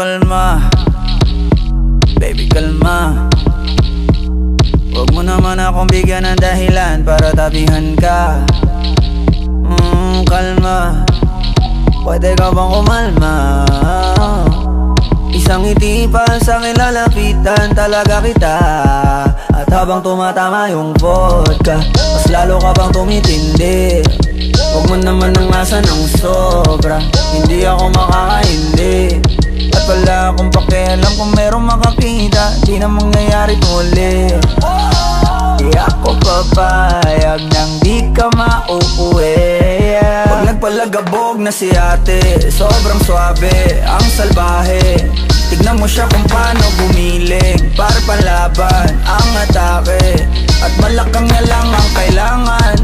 kalma. Baby kalma. Huwag mo naman akong bigyan ng dahilan Para tabihan ka. Mm, Kalma. Pwede ka bang kumalma Isang ngiti pa sa akin talaga kita. At habang tumatama yung vodka Mas lalo ka bang tumitindi? Huwag mo naman ang asa ng sobra. Hindi ako akong pakialam kung merong makakita. Di na mangyayari muli. Di ako papayag nang di ka mauuwi. Pag nagpalagabog na si ate Sobrang swabe, ang salbahe. Tignan mo siya kung paano bumiling Para panlaban ang atake. At malakang niya lang ang kailangan